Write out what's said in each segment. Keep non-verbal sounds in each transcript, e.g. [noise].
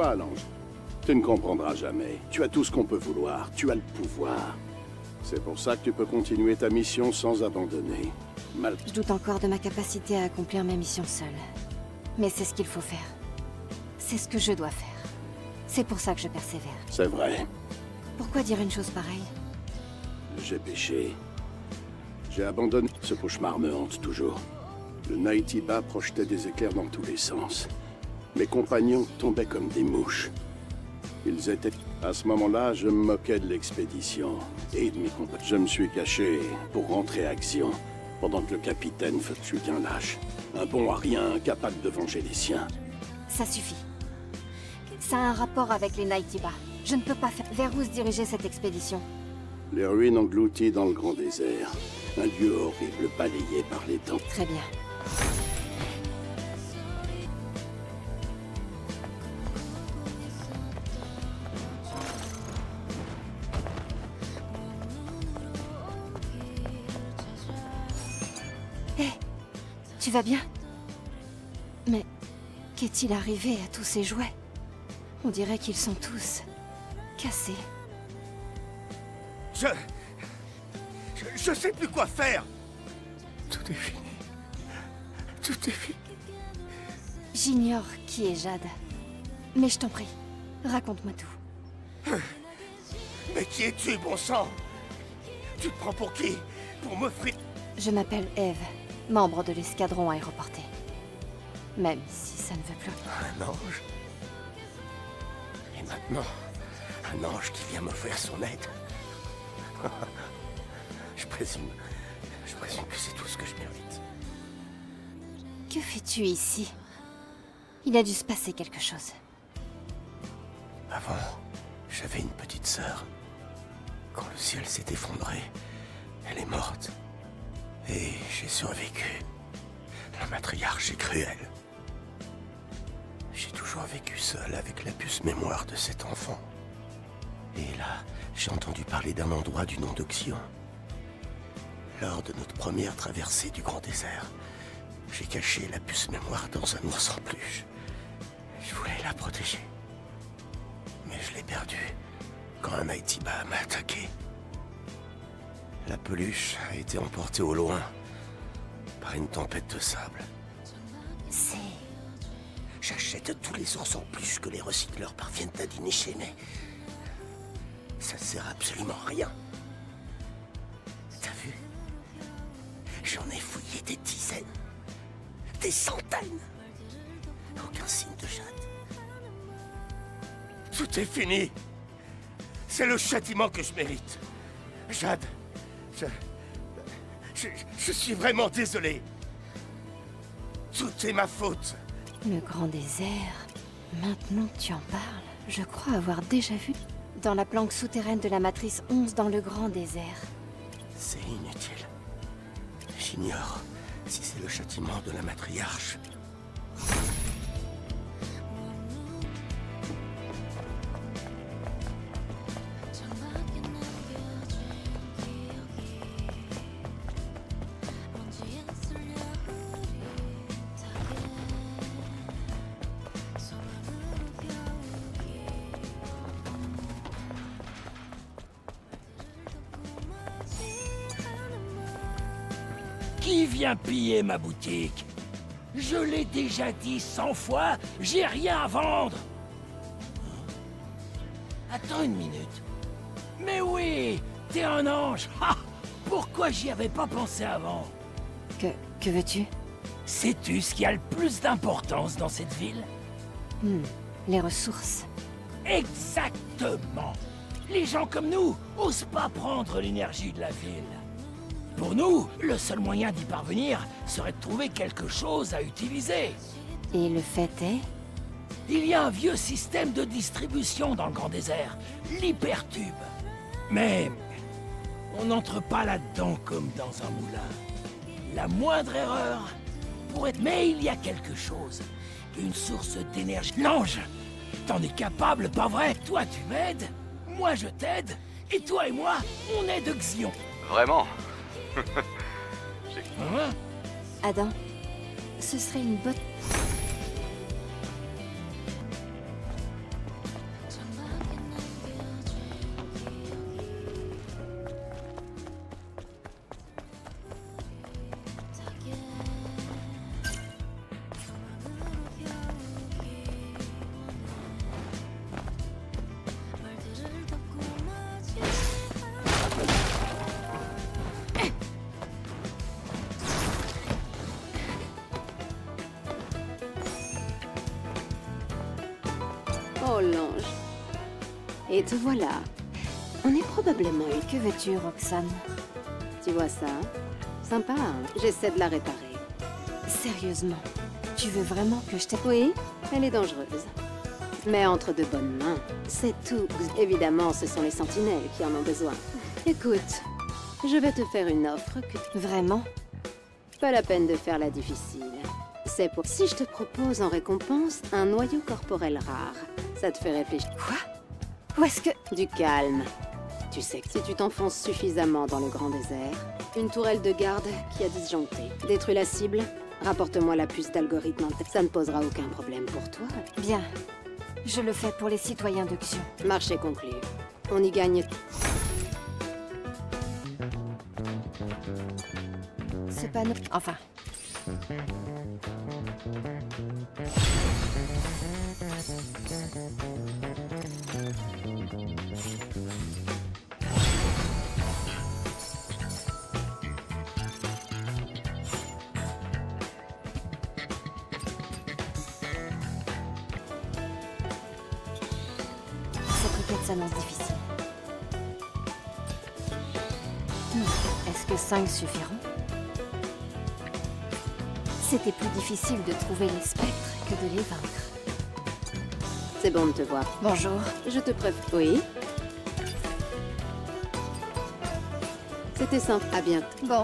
toi, l'ange. Tu ne comprendras jamais. Tu as tout ce qu'on peut vouloir. Tu as le pouvoir. C'est pour ça que tu peux continuer ta mission sans abandonner. Mal... Je doute encore de ma capacité à accomplir ma mission seule. Mais c'est ce qu'il faut faire. C'est ce que je dois faire. C'est pour ça que je persévère. C'est vrai. Pourquoi dire une chose pareille? J'ai péché. J'ai abandonné. Ce cauchemar me hante toujours. Le Naitiba projetait des éclairs dans tous les sens. Mes compagnons tombaient comme des mouches. Ils étaient... À ce moment-là, je me moquais de l'expédition et de mes compagnons. Je me suis caché pour rentrer à Action, pendant que le capitaine fut qu'un lâche. Un bon à rien, incapable de venger les siens. Ça suffit. Ça a un rapport avec les Naitiba. Je ne peux pas faire... Vers où se diriger cette expédition? Les ruines englouties dans le grand désert. Un lieu horrible balayé par les temps. Très bien. Tu vas bien? Mais qu'est-il arrivé à tous ces jouets? On dirait qu'ils sont tous cassés. Je... je... Je sais plus quoi faire Tout est fini. Tout est fini. J'ignore qui est Jade. Mais je t'en prie, raconte-moi tout. Mais qui es-tu, bon sang? Tu te prends pour qui? Pour m'offrir... Je m'appelle Eve, membre de l'escadron aéroporté. Même si ça ne veut plus. Un ange? Et maintenant, un ange qui vient m'offrir son aide? Je présume... Je présume que c'est tout ce que je mérite. Que fais-tu ici? Il a dû se passer quelque chose. Avant, j'avais une petite sœur. Quand le ciel s'est effondré, elle est morte. Et j'ai survécu. La matriarche est cruelle. J'ai toujours vécu seul avec la puce mémoire de cet enfant. Et là, j'ai entendu parler d'un endroit du nom d'Oxion. Lors de notre première traversée du grand désert, j'ai caché la puce mémoire dans un ours en peluche. Je voulais la protéger. Mais je l'ai perdue quand un Maïtiba m'a attaqué. La peluche a été emportée au loin par une tempête de sable. C'est... J'achète tous les ours en plus que les recycleurs parviennent à dénicher, mais... Ça ne sert absolument à rien. T'as vu? J'en ai fouillé des dizaines. Des centaines. Aucun signe de Jade. Tout est fini. C'est le châtiment que je mérite. Jade, je... Je, je suis vraiment désolé. Tout est ma faute. Le grand désert. Maintenant que tu en parles, je crois avoir déjà vu dans la planque souterraine de la matrice 11 dans le grand désert. C'est inutile. J'ignore si c'est le châtiment de la matriarche. Piller ma boutique. Je l'ai déjà dit cent fois, j'ai rien à vendre. Attends une minute. Mais oui, t'es un ange. Ha! Pourquoi j'y avais pas pensé avant? Que... que veux-tu? Sais-tu ce qui a le plus d'importance dans cette ville? Hmm, les ressources. Exactement. Les gens comme nous osent pas prendre l'énergie de la ville. Pour nous, le seul moyen d'y parvenir serait de trouver quelque chose à utiliser. Et le fait est Il y a un vieux système de distribution dans le grand désert, l'hypertube. Mais on n'entre pas là-dedans comme dans un moulin. La moindre erreur pourrait... Mais il y a quelque chose. Une source d'énergie. L'ange T'en es capable, pas vrai? Toi, tu m'aides, moi, je t'aide, et toi et moi, on aide Xion. Vraiment? [laughs] Adam, ce serait une bonne... Et te voilà. On est probablement. Que veux-tu, Roxane Tu vois ça? Sympa, hein? J'essaie de la réparer. Sérieusement, tu veux vraiment que je t'aide Oui, elle est dangereuse. Mais entre de bonnes mains, c'est tout. Évidemment, ce sont les sentinelles qui en ont besoin. Écoute, je vais te faire une offre que... Vraiment? Pas la peine de faire la difficile. C'est pour... Si je te propose en récompense un noyau corporel rare, ça te fait réfléchir. Quoi? Où est-ce que... Du calme. Tu sais que si tu t'enfonces suffisamment dans le grand désert, une tourelle de garde qui a disjoncté. Détruis la cible, rapporte-moi la puce d'algorithme. Ça ne posera aucun problème pour toi. Bien. Je le fais pour les citoyens de Xion. Marché conclu. On y gagne. C'est pas... Enfin... s'annonce difficile. Hmm, Est-ce que 5 suffiront? C'était plus difficile de trouver les spectres que de les vaincre. C'est bon de te voir. Bonjour. Je te préfère. Oui C'était simple. À bientôt. Bon.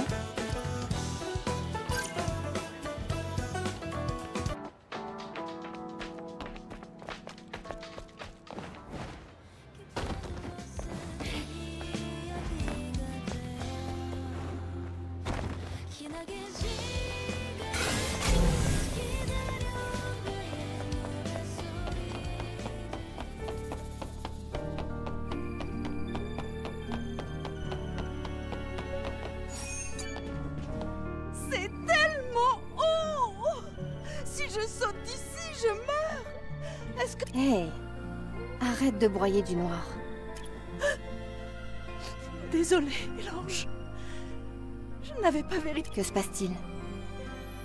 Arrête de broyer du noir. Désolée, l'ange. Je n'avais pas vérifié. Que se passe-t-il?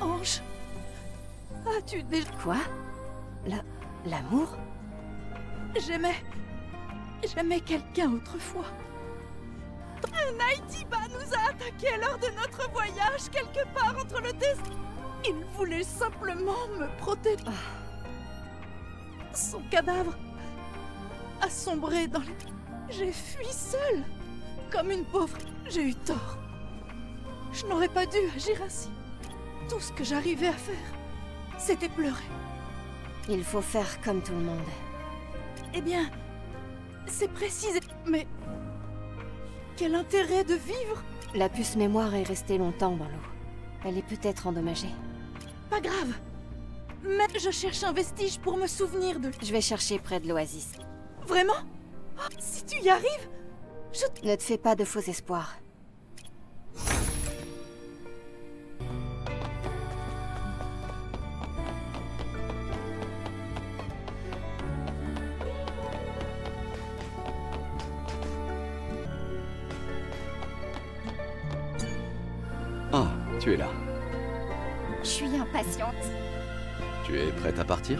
Ange, as-tu déjà... Quoi? La... L'amour? J'aimais... J'aimais quelqu'un autrefois. Un Haïtiba nous a attaqués lors de notre voyage quelque part entre le désert. Il voulait simplement me protéger. Son cadavre a sombré dans les... J'ai fui seule, comme une pauvre. J'ai eu tort. Je n'aurais pas dû agir ainsi. Tout ce que j'arrivais à faire, c'était pleurer. Il faut faire comme tout le monde. Eh bien, c'est précis. Mais quel intérêt de vivre? La puce mémoire est restée longtemps dans l'eau. Elle est peut-être endommagée. Pas grave. Mais je cherche un vestige pour me souvenir de... Je vais chercher près de l'oasis. Vraiment? Si tu y arrives, je... Ne te fais pas de faux espoirs. Ah, tu es là. Je suis impatiente. Tu es prête à partir?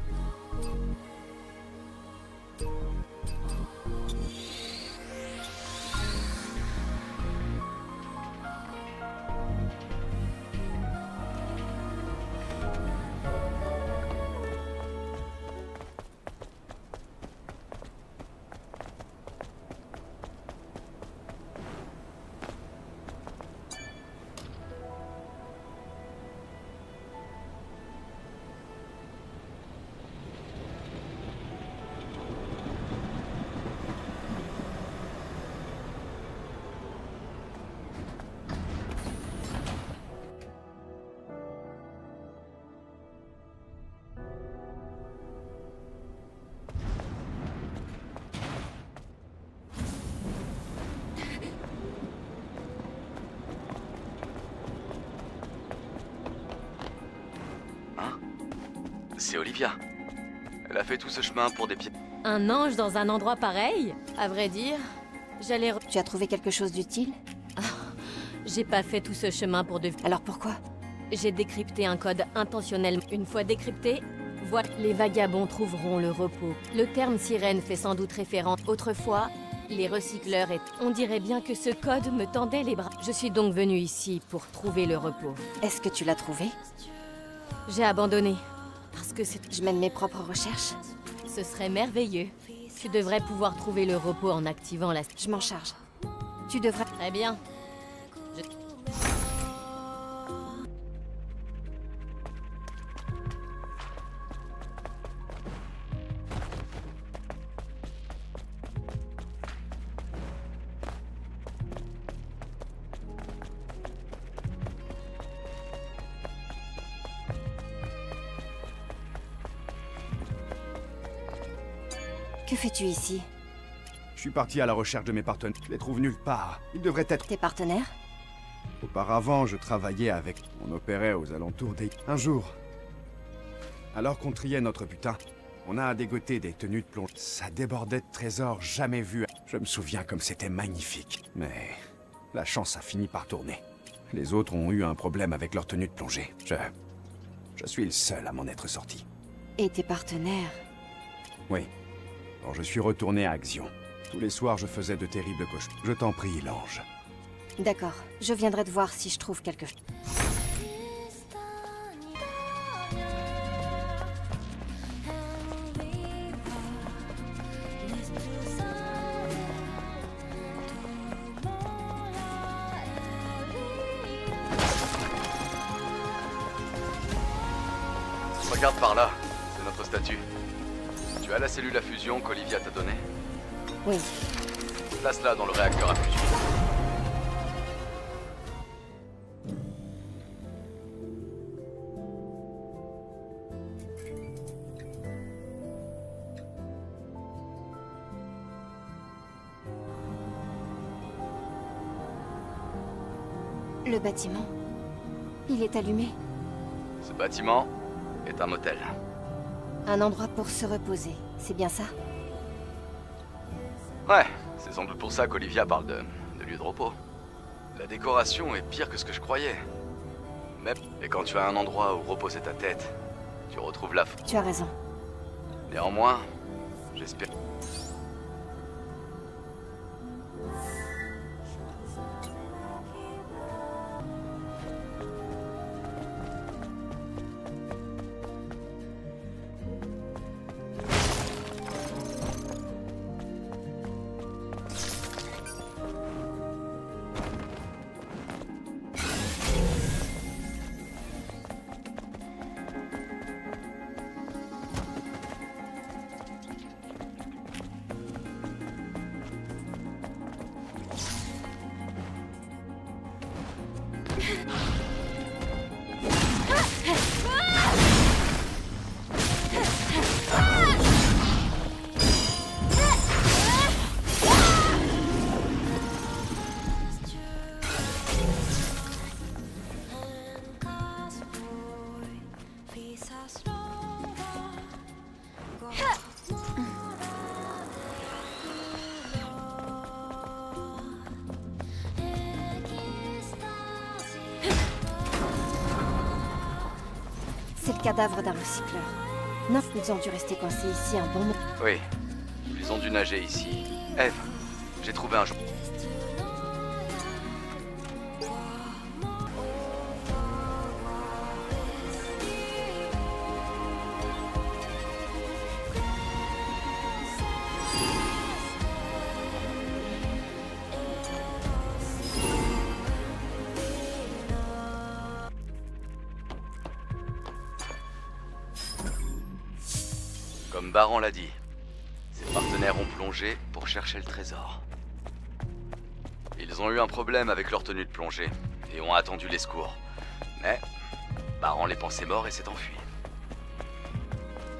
C'est Olivia. Elle a fait tout ce chemin pour des pieds. Un ange dans un endroit pareil À vrai dire, j'allais... Tu as trouvé quelque chose d'utile? J'ai pas fait tout ce chemin pour de... Alors pourquoi? J'ai décrypté un code intentionnel. Une fois décrypté, voilà, les vagabonds trouveront le repos. Le terme sirène fait sans doute référence. Autrefois, les recycleurs et... On dirait bien que ce code me tendait les bras. Je suis donc venu ici pour trouver le repos. Est-ce que tu l'as trouvé? J'ai abandonné. Parce que c'est... Je mène mes propres recherches. Ce serait merveilleux. Tu devrais pouvoir trouver le repos en activant la... Je m'en charge. Tu devrais... Très bien. Ici Je suis parti à la recherche de mes partenaires. Je les trouve nulle part. Ils devraient être... Tes partenaires Auparavant, je travaillais avec... On opérait aux alentours des... Un jour, alors qu'on triait notre butin, on a dégoté des tenues de plonge. Ça débordait de trésors jamais vus. Je me souviens comme c'était magnifique. Mais la chance a fini par tourner. Les autres ont eu un problème avec leur tenue de plongée. Je... Je suis le seul à m'en être sorti. Et tes partenaires Oui. Je suis retourné à Axion, tous les soirs je faisais de terribles cauchemars. Je t'en prie, l'ange. D'accord. Je viendrai te voir si je trouve quelque chose. Dans le réacteur à fusion. Le bâtiment. Il est allumé. Ce bâtiment est un motel. Un endroit pour se reposer. C'est bien ça? Ouais, c'est sans doute pour ça qu'Olivia parle de, de lieu de repos. La décoration est pire que ce que je croyais. Même... Et quand tu as un endroit où reposer ta tête, tu retrouves la... Tu as raison. Néanmoins, j'espère... cadavre d'un recycleur. Neuf, ils ont dû rester coincés ici un bon moment. Oui, ils ont dû nager ici. Eve, j'ai trouvé un jour. Comme Baran l'a dit, ses partenaires ont plongé pour chercher le trésor. Ils ont eu un problème avec leur tenue de plongée et ont attendu les secours. Mais Baran les pensait morts et s'est enfui.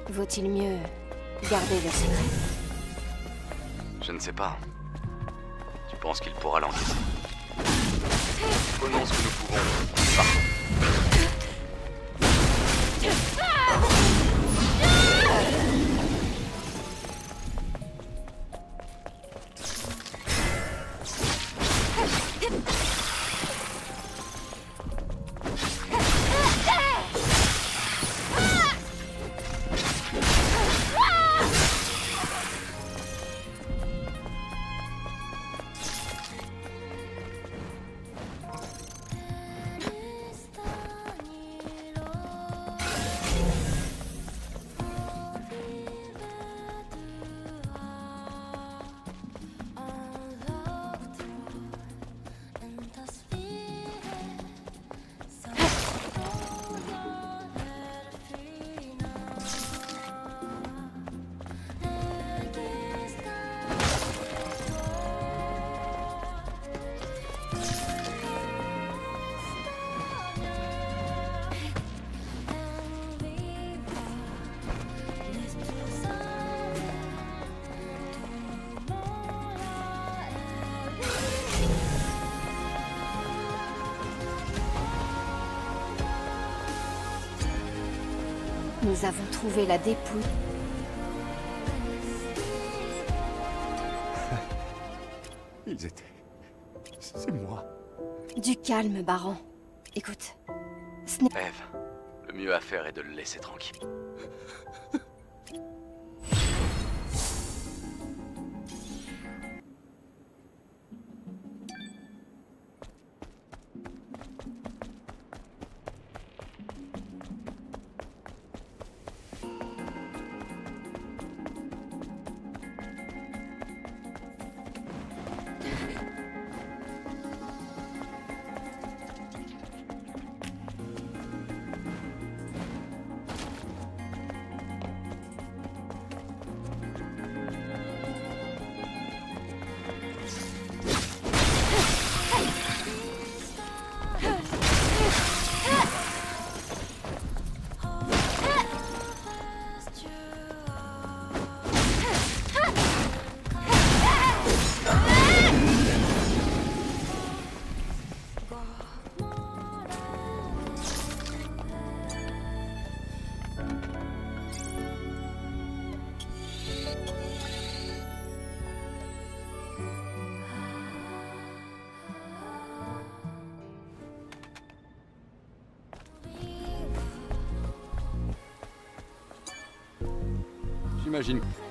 Vaut-il mieux garder le secret? Je ne sais pas. Tu penses qu'il pourra l'encaisser Prenons ce que nous pouvons. Partons. Nous avons trouvé la dépouille. [laughs] Ils étaient... C'est moi. Du calme, Baron. Écoute. Ce n'est... Eve, le mieux à faire est de le laisser tranquille. J'imagine.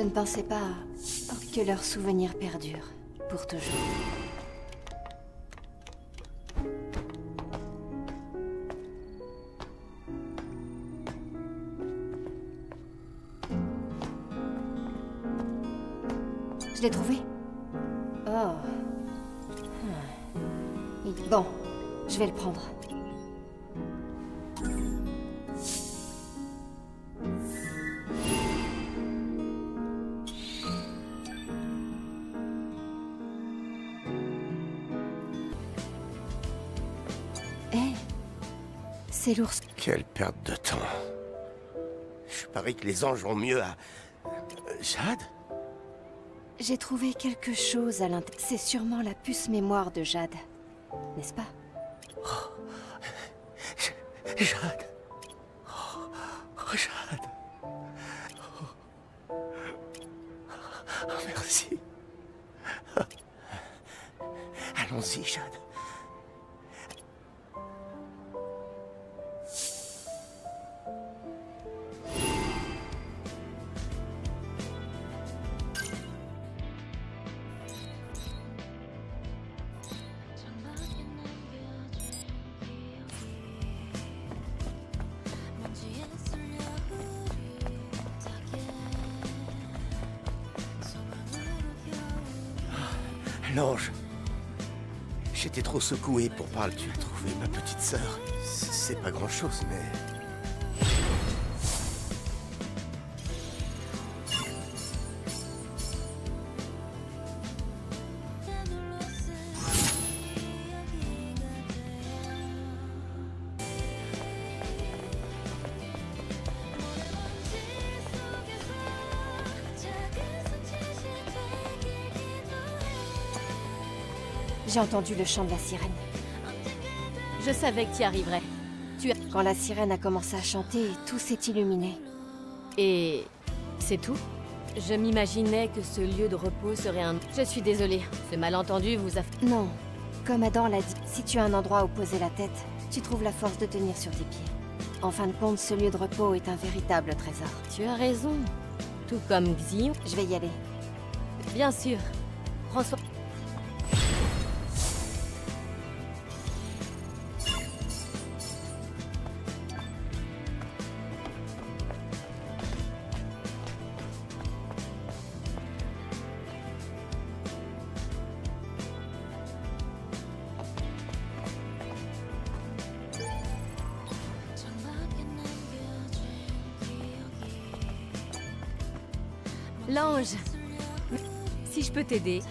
Je ne pensais pas que leurs souvenirs perdurent pour toujours. Je l'ai trouvé. Oh. Hmm. Bon, je vais le prendre. C'est l'ours. Quelle perte de temps. Je parie que les anges vont mieux à... Euh, Jade? J'ai trouvé quelque chose à l'intérieur. C'est sûrement la puce mémoire de Jade. N'est-ce pas? Jade Oh, oh, Jade Oh. Oh, merci. Allons-y, Jade. J'étais trop secoué pour parler. Tu as trouvé ma petite sœur. C'est pas grand-chose, mais... J'ai entendu le chant de la sirène. Je savais que tu y arriverais. Tu as... Quand la sirène a commencé à chanter, tout s'est illuminé. Et... c'est tout? Je m'imaginais que ce lieu de repos serait un... Je suis désolée, ce malentendu vous a... Non. Comme Adam l'a dit, si tu as un endroit où poser la tête, tu trouves la force de tenir sur tes pieds. En fin de compte, ce lieu de repos est un véritable trésor. Tu as raison. Tout comme Xion. Je vais y aller. Bien sûr. Prends t'aider,